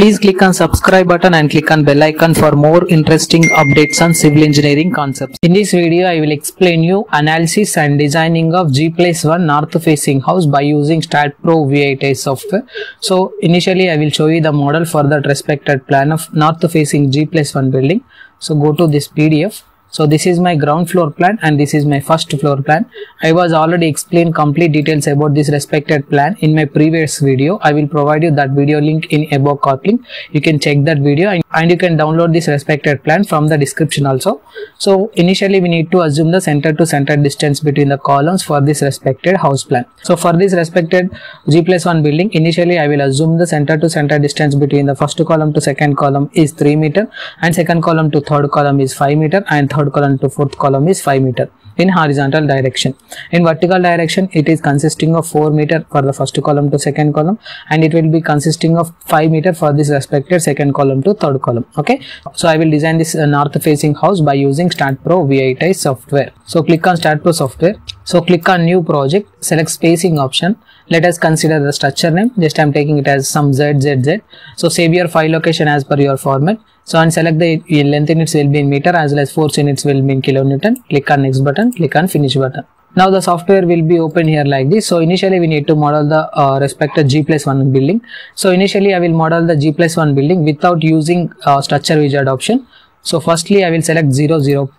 Please click on subscribe button and click on bell icon for more interesting updates on civil engineering concepts. In this video, I will explain you analysis and designing of G plus 1 north facing house by using STAAD.Pro V8i software. So initially, I will show you the model for that respected plan of north facing G plus 1 building. So go to this PDF. So this is my ground floor plan and this is my first floor plan. I was already explained complete details about this respected plan in my previous video. I will provide you that video link in above card link. You can check that video and, you can download this respected plan from the description also. So initially we need to assume the center to center distance between the columns for this respected house plan. So for this respected G plus 1 building, initially I will assume the center to center distance between the first column to second column is 3 meter and second column to third column is 5 meter and third column to fourth column is 5 meter in horizontal direction. In vertical direction, it is consisting of 4 meter for the first column to second column and it will be consisting of 5 meter for this respected second column to third column. Okay. So I will design this uh, north facing house by using STAAD.Pro V8i software. So click on STAAD.Pro software. So click on new project, select spacing option. Let us consider the structure name. Just I am taking it as some ZZZ. So save your file location as per your format. So and select the length units will be in meter as well as force units will be in kilonewton. Click on next button, click on finish button. Now the software will be open here like this. So initially we need to model the uh, respective G plus 1 building. So initially I will model the G plus 1 building without using uh, structure wizard option. So firstly I will select 0 0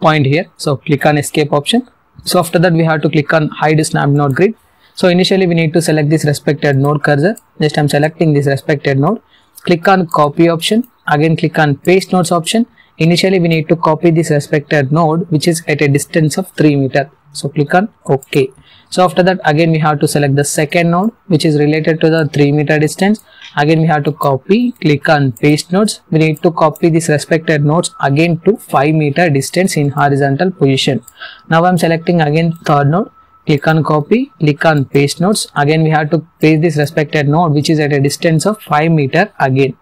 point here. So click on escape option. So after that we have to click on hide snap node grid. So initially we need to select this respected node cursor. Just I'm selecting this respected node. Click on copy option. Again click on paste nodes option. Initially we need to copy this respected node which is at a distance of 3 meter. So click on OK. So after that again we have to select the second node which is related to the 3 meter distance. Again we have to copy, click on paste nodes. We need to copy these respected nodes again to 5 meter distance in horizontal position. Now I am selecting again third node. Click on copy, click on paste nodes. Again we have to paste this respected node which is at a distance of 5 meter again.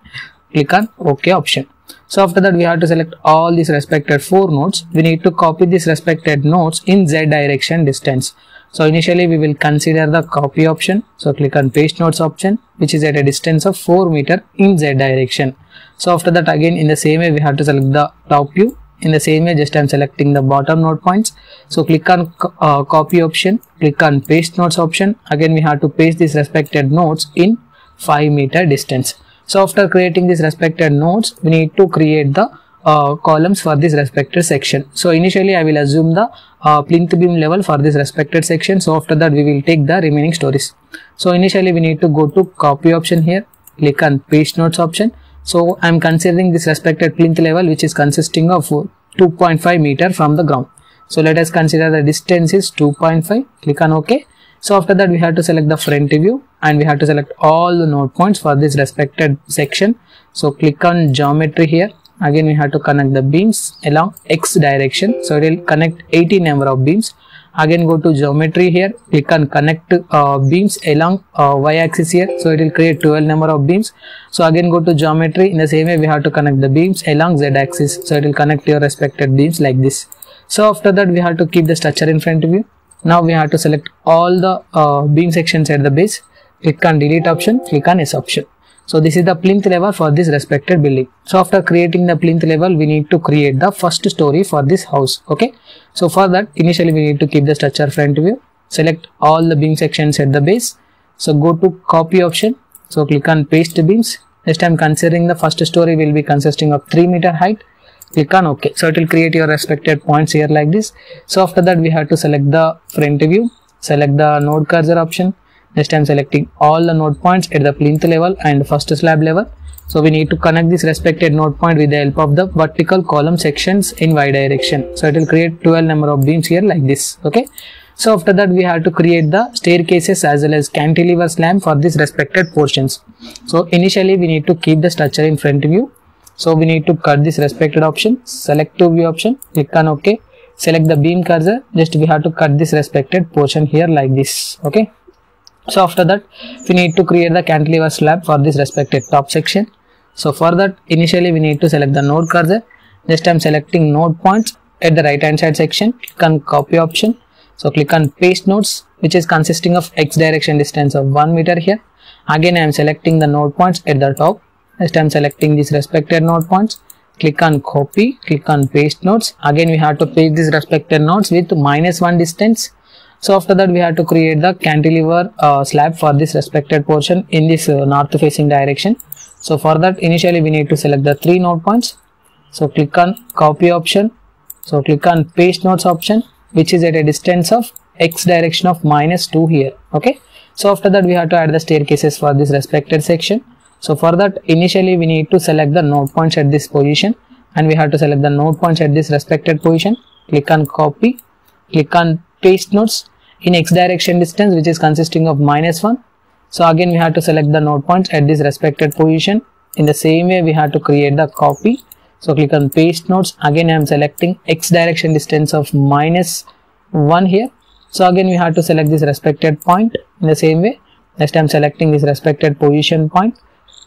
Click on OK option. So after that we have to select all these respected four nodes. We need to copy these respected nodes in z direction distance. So initially we will consider the copy option. So click on paste nodes option which is at a distance of 4 meter in z direction. So after that again in the same way we have to select the top view. In the same way just I am selecting the bottom node points. So click on uh, copy option, click on paste nodes option. Again we have to paste these respected nodes in 5 meter distance. So after creating these respected nodes, we need to create the uh, columns for this respected section. So initially I will assume the uh, plinth beam level for this respected section. So after that we will take the remaining stories. So initially we need to go to copy option here, click on paste nodes option. So I am considering this respected plinth level which is consisting of 2.5 meter from the ground. So let us consider the distance is 2.5, click on OK. So after that we have to select the front view and we have to select all the node points for this respected section. So click on geometry here. Again we have to connect the beams along x direction. So it will connect 80 number of beams. Again go to geometry here. Click on connect uh, beams along uh, y axis here. So it will create 12 number of beams. So again go to geometry. In the same way we have to connect the beams along z axis. So it will connect your respected beams like this. So after that we have to keep the structure in front of you. Now we have to select all the uh, beam sections at the base. Click on delete option, click on S option. So this is the plinth level for this respected building. So after creating the plinth level, we need to create the first story for this house. Okay. So for that, initially we need to keep the structure front view. Select all the beam sections at the base. So go to copy option. So click on paste beams. This time considering the first story will be consisting of 3 meter height click on ok so it will create your respected points here like this. So after that we have to select the front view select the node cursor option. Next i'm selecting all the node points at the plinth level and first slab level. So we need to connect this respected node point with the help of the vertical column sections in y direction. So it will create 12 number of beams here like this okay? So after that we have to create the staircases as well as cantilever slam for these respected portions. So initially we need to keep the structure in front view so we need to cut this respected option, select to view option, click on OK, select the beam cursor, just we have to cut this respected portion here like this, okay. So after that, we need to create the cantilever slab for this respected top section. So for that, initially we need to select the node cursor, just I'm selecting node points at the right hand side section, click on copy option. So click on paste nodes, which is consisting of x direction distance of 1 meter here. Again, I am selecting the node points at the top next i'm selecting these respected node points click on copy click on paste nodes again we have to paste these respected nodes with minus one distance. So after that we have to create the cantilever uh, slab for this respected portion in this uh, north facing direction. So for that initially we need to select the three node points. So click on copy option. So click on paste nodes option which is at a distance of x direction of minus 2 here. Okay? So after that we have to add the staircases for this respected section so for that initially we need to select the node points at this position and we have to select the node points at this respected position. Click on copy, click on paste nodes in x direction distance which is consisting of minus 1. So again we have to select the node points at this respected position. In the same way we have to create the copy. So click on paste nodes. Again I am selecting x direction distance of minus 1 here. So again we have to select this respected point in the same way. Next I am selecting this respected position point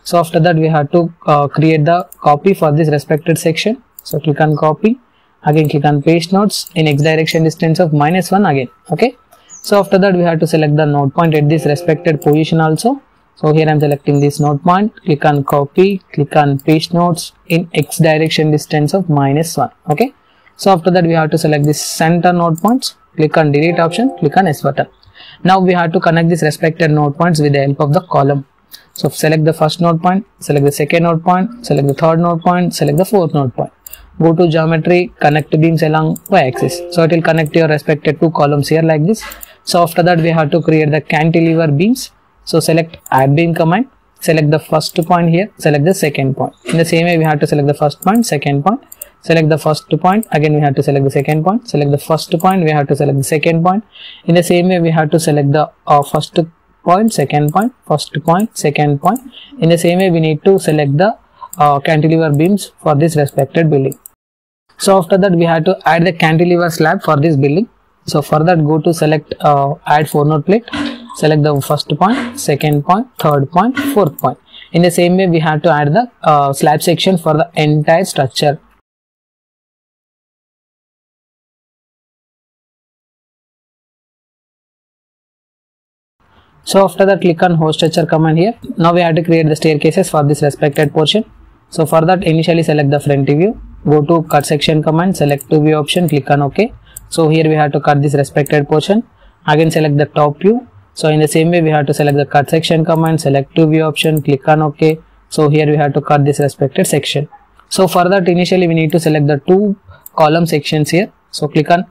so after that we have to uh, create the copy for this respected section. So click on copy. Again click on paste nodes in x direction distance of minus 1 again. Okay? So after that we have to select the node point at this respected position also. So here i'm selecting this node point. Click on copy. Click on paste nodes in x direction distance of minus 1 okay? So after that we have to select this center node points. Click on delete option. Click on s button. Now we have to connect this respected node points with the help of the column so select the first node point, select the second node point, select the third node point, select the fourth node point. Go to geometry, connect beams along y-axis. So it will connect your respective two columns here like this. So after that we have to create the cantilever beams. So select add beam command, select the first point here, select the second point. In the same way we have to select the first point, second point, select the first point again we have to select the second point select the first point we have to select the second point in the same way we have to select the uh, first point second point first point second point. In the same way we need to select the uh, cantilever beams for this respected building. So after that we have to add the cantilever slab for this building. So for that go to select uh, add four node plate. Select the first point second point third point fourth point. In the same way we have to add the uh, slab section for the entire structure So after that click on host structure command here. Now we have to create the staircases for this respected portion. So for that initially select the front view. Go to cut section command, select to view option, click on OK. So here we have to cut this respected portion. Again select the top view. So in the same way we have to select the cut section command, select to view option, click on OK. So here we have to cut this respected section. So for that initially we need to select the two column sections here. So click on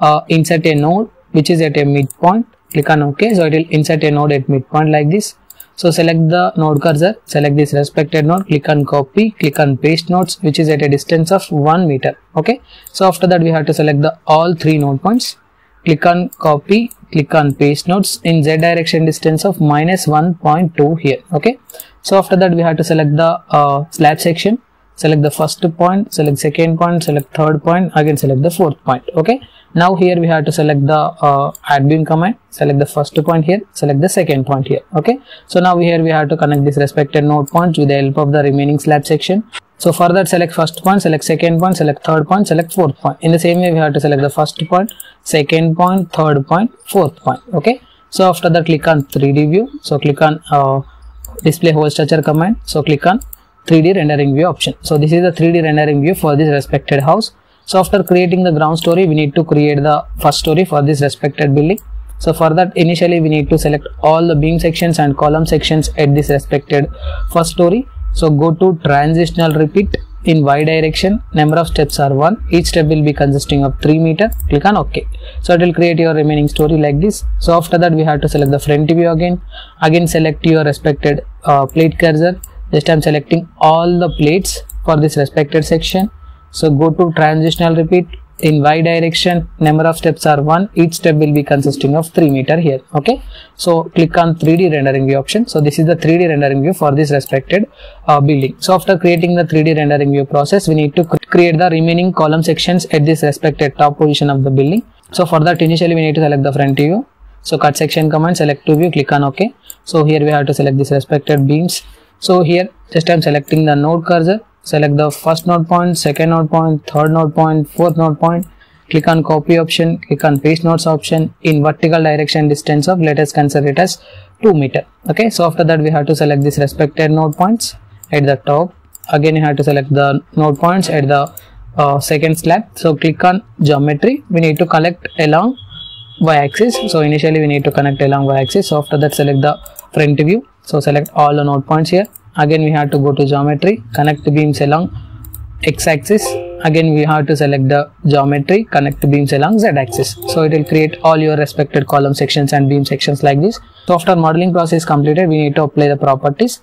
uh, insert a node which is at a midpoint click on ok so it will insert a node at midpoint like this. So select the node cursor select this respected node click on copy click on paste nodes which is at a distance of 1 meter okay? So after that we have to select the all three node points. Click on copy click on paste nodes in z direction distance of minus 1.2 here okay? So after that we have to select the uh, slab section. Select the first point select second point select third point again select the fourth point okay now here we have to select the uh, add beam command. Select the first point here. Select the second point here. Okay? So now here we have to connect this respected node points with the help of the remaining slab section. So for that select first point select second point select third point select fourth point. In the same way we have to select the first point second point third point fourth point. Okay? So after that click on 3d view. So click on uh, display whole structure command. So click on 3d rendering view option. So this is the 3d rendering view for this respected house so after creating the ground story, we need to create the first story for this respected building. So for that initially we need to select all the beam sections and column sections at this respected first story. So go to translational repeat in y direction number of steps are 1 each step will be consisting of 3 meter. Click on ok. So it will create your remaining story like this. So after that we have to select the front view again. Again select your respected uh, plate cursor. This time selecting all the plates for this respected section so go to translational repeat. In y direction number of steps are 1 each step will be consisting of 3 meter here. Okay? So click on 3d rendering view option. So this is the 3d rendering view for this respected uh, building. So after creating the 3d rendering view process we need to create the remaining column sections at this respected top position of the building. So for that initially we need to select the front view. So cut section command select to view click on ok. So here we have to select this respected beams. So here just i'm selecting the node cursor select the first node point second node point third node point fourth node point. Click on copy option click on paste nodes option in vertical direction distance of let us consider it as 2 meter. Okay so after that we have to select this respected node points at the top. Again you have to select the node points at the uh, second slab. So click on geometry. We need to collect along y-axis. So initially we need to connect along y-axis. So after that select the front view. So select all the node points here again we have to go to geometry connect the beams along x-axis. Again we have to select the geometry connect beams along z-axis. So it will create all your respected column sections and beam sections like this. So after modeling process completed we need to apply the properties.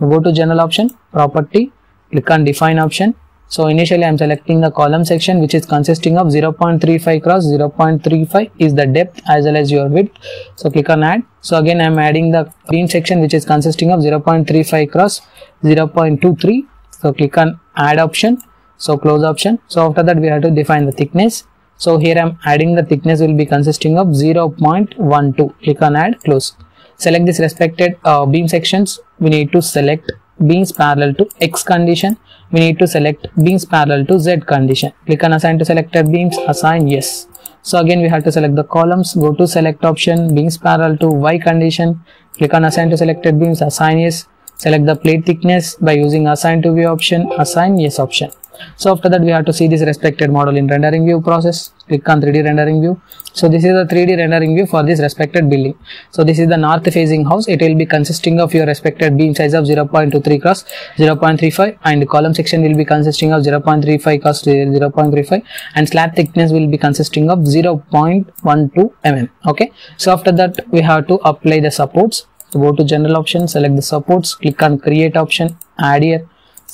Go to general option property click on define option so initially I'm selecting the column section which is consisting of 0.35 cross 0.35 is the depth as well as your width. So click on add. So again I'm adding the beam section which is consisting of 0.35 cross 0.23. So click on add option. So close option. So after that we have to define the thickness. So here I'm adding the thickness will be consisting of 0.12. Click on add close. Select this respected uh, beam sections. We need to select beams parallel to X condition we need to select beams parallel to Z condition. Click on assign to selected beams, assign yes. So again we have to select the columns, go to select option, beams parallel to Y condition, click on assign to selected beams, assign yes. Select the plate thickness by using assign to view option, assign yes option. So after that we have to see this respected model in rendering view process. Click on 3D rendering view. So this is the 3D rendering view for this respected building. So this is the north facing house. It will be consisting of your respected beam size of 0.23 cross 0.35 and column section will be consisting of 0.35 cross 0.35 and slab thickness will be consisting of 0.12 mm. Okay. So after that we have to apply the supports. So go to general option, select the supports, click on create option, add here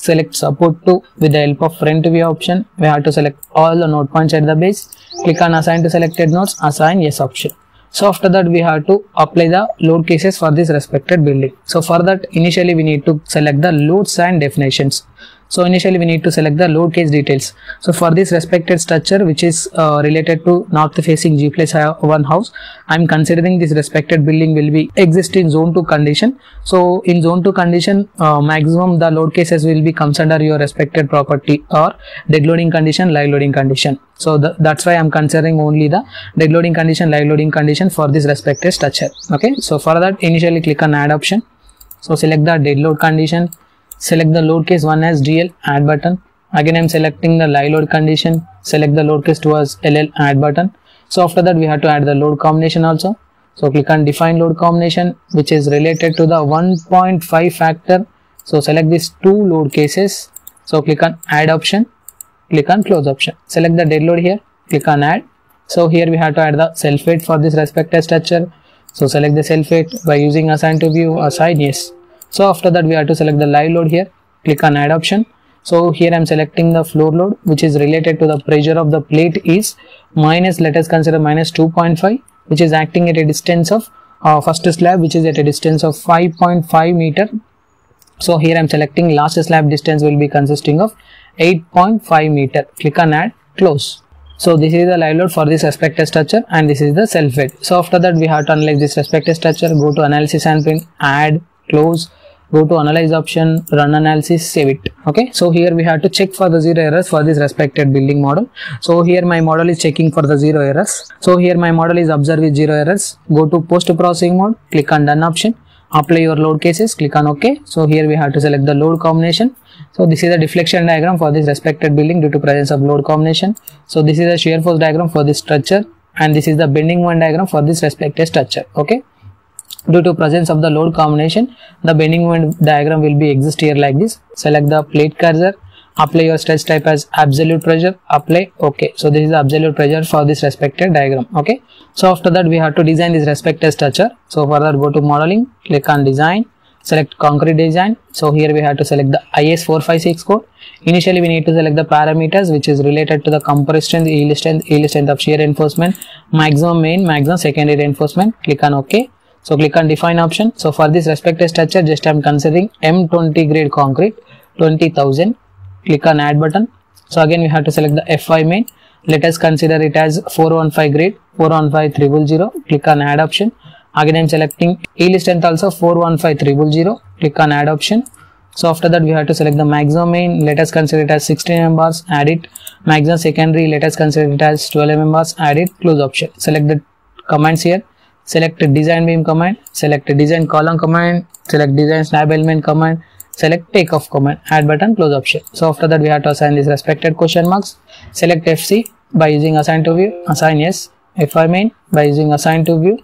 select support to with the help of front view option we have to select all the node points at the base. Click on assign to selected nodes assign yes option. So after that we have to apply the load cases for this respected building. So for that initially we need to select the loads and definitions so initially we need to select the load case details. So for this respected structure which is uh, related to north facing G plus 1 house, I am considering this respected building will be exist in zone 2 condition. So in zone 2 condition uh, maximum the load cases will be comes under your respected property or dead loading condition, live loading condition. So the, that's why I'm considering only the dead loading condition, live loading condition for this respected structure. Okay. So for that initially click on add option. So select the dead load condition select the load case 1 as DL add button. Again I'm selecting the live load condition. Select the load case 2 as LL add button. So after that we have to add the load combination also. So click on define load combination which is related to the 1.5 factor. So select these two load cases. So click on add option. Click on close option. Select the dead load here. Click on add. So here we have to add the self weight for this respective structure. So select the self weight by using assign to view assign yes so after that we have to select the live load here. Click on add option. So here i'm selecting the floor load which is related to the pressure of the plate is minus let us consider minus 2.5 which is acting at a distance of uh, first slab which is at a distance of 5.5 meter. So here i'm selecting last slab distance will be consisting of 8.5 meter. Click on add close. So this is the live load for this respective structure and this is the self weight so after that we have to analyze this respective structure go to analysis and print add close go to analyze option run analysis save it. Okay? So here we have to check for the zero errors for this respected building model. So here my model is checking for the zero errors. So here my model is observed with zero errors. Go to post processing mode click on done option. Apply your load cases click on ok. So here we have to select the load combination. So this is the deflection diagram for this respected building due to presence of load combination. So this is a shear force diagram for this structure. And this is the bending moment diagram for this respected structure. Okay Due to presence of the load combination, the bending moment diagram will be exist here like this. Select the plate cursor, apply your stress type as absolute pressure, apply OK. So this is the absolute pressure for this respected diagram. Okay. So after that we have to design this respected structure. So further go to modeling, click on design, select concrete design. So here we have to select the IS 456 code. Initially we need to select the parameters which is related to the compressed strength, yield strength, yield strength of shear reinforcement, maximum main, maximum secondary reinforcement. Click on OK so click on define option. So for this respective structure, just I'm considering M20 grade concrete 20,000. Click on add button. So again we have to select the FY main. Let us consider it as 415 grade 415 000. Click on add option. Again I'm selecting yield strength also 415 000. Click on add option. So after that we have to select the maximum main. Let us consider it as 16 mm bars. Add it. Maximum secondary. Let us consider it as 12 mm bars. Add it. Close option. Select the commands here select design beam command select design column command select design slab element command select take off command, add button, close option. So after that we have to assign these respected question marks, select FC by using assign to view, assign yes, FY main by using assign to view,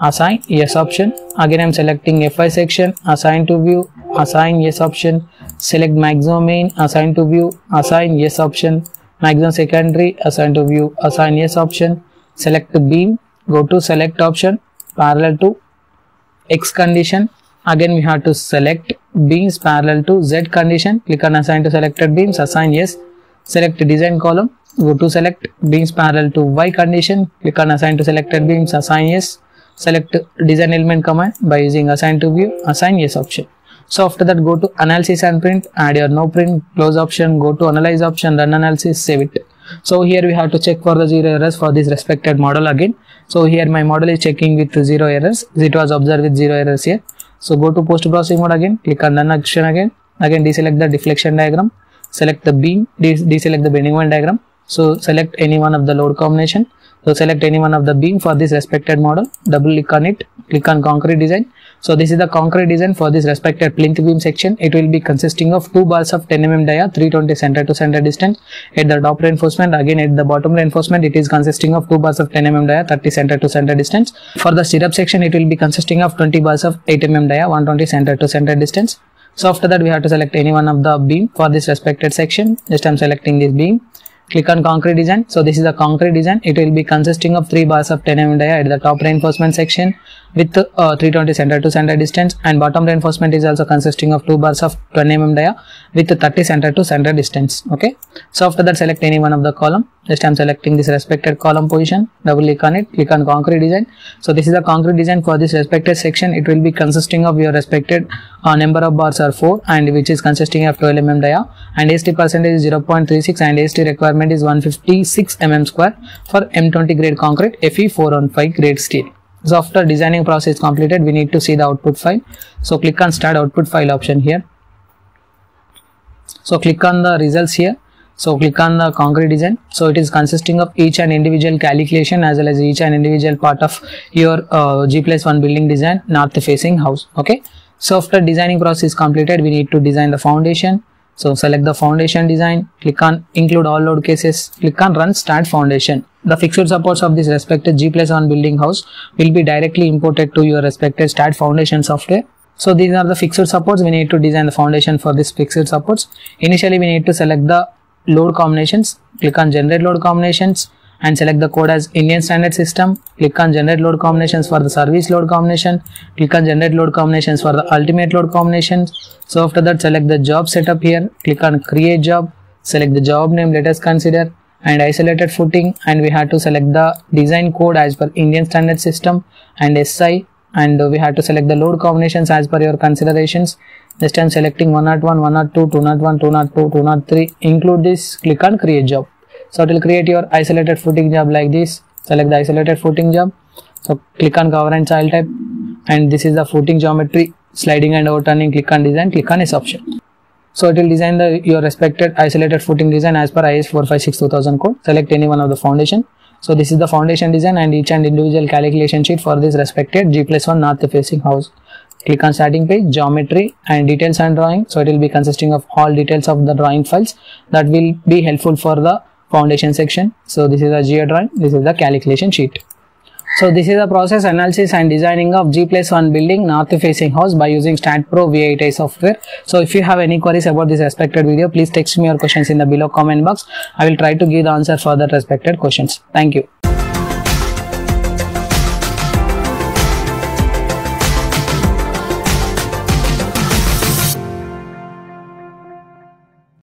assign yes option. Again I'm selecting FY section, assign to view, assign yes option, select maximum main, assign to view, assign yes option, maximum secondary, assign to view, assign yes option, select beam, go to select option, parallel to X condition, again we have to select beams parallel to z condition. Click on assign to selected beams assign yes. Select design column. Go to select beams parallel to y condition. Click on assign to selected beams assign yes. Select design element command by using assign to view assign yes option. So after that go to analysis and print. Add your no print close option go to analyze option run analysis save it so here we have to check for the zero errors for this respected model again. So here my model is checking with zero errors. It was observed with zero errors here. So go to post processing mode again. Click on none action again. Again deselect the deflection diagram. Select the beam. Deselect the bending moment diagram. So select any one of the load combination so select any one of the beam for this respected model double click on it click on concrete design so this is the concrete design for this respected plinth beam section. It will be consisting of two bars of 10 mm dia, 320 center to center distance. At the top reinforcement, again at the bottom reinforcement, it is consisting of two bars of 10 mm dia, 30 center to center distance. For the stirrup section, it will be consisting of 20 bars of 8 mm dia, 120 center to center distance. So after that, we have to select any one of the beam for this respected section. Just I'm selecting this beam click on concrete design. So this is the concrete design. It will be consisting of three bars of 10 mm dia at the top reinforcement section with uh, 320 center to center distance. And bottom reinforcement is also consisting of two bars of 20 mm dia with 30 center to center distance. Okay? So after that select any one of the column. Just i'm selecting this respected column position. Double click on it. Click on concrete design. So this is the concrete design for this respected section. It will be consisting of your respected uh, number of bars are 4 and which is consisting of 12 mm dia and ast percentage is 0.36 and ast requirement is 156 mm square for m20 grade concrete fe 415 grade steel so after designing process completed, we need to see the output file. So click on start output file option here. So click on the results here. So click on the concrete design. So it is consisting of each and individual calculation as well as each and individual part of your uh, G plus 1 building design north facing house. Okay. So after designing process completed, we need to design the foundation. So select the foundation design, click on include all load cases, click on run STAAD Foundation. The fixed supports of this respective G plus 1 building house will be directly imported to your respective STAAD Foundation software. So these are the fixed supports. We need to design the foundation for this fixed supports. Initially we need to select the load combinations, click on generate load combinations and select the code as Indian standard system. Click on generate load combinations for the service load combination. Click on generate load combinations for the ultimate load combinations. So after that select the job setup here. Click on create job. Select the job name. Let us consider and isolated footing and we have to select the design code as per Indian standard system and SI and we have to select the load combinations as per your considerations. This time selecting 101, 102, 201, 202, 203 include this click on create job so it will create your isolated footing job like this. Select the isolated footing job. So click on cover and child type. And this is the footing geometry sliding and overturning. Click on design click on this option. So it will design the your respected isolated footing design as per IS 456 2000 code. Select any one of the foundation. So this is the foundation design and each and individual calculation sheet for this respected G plus 1 north facing house. Click on starting page geometry and details and drawing. So it will be consisting of all details of the drawing files that will be helpful for the foundation section so this is a geo drawing this is the calculation sheet so this is the process analysis and designing of G plus 1 building north facing house by using STAAD.Pro V8i software. So if you have any queries about this respected video, please text me your questions in the below comment box. I will try to give the answer for the respected questions. Thank you.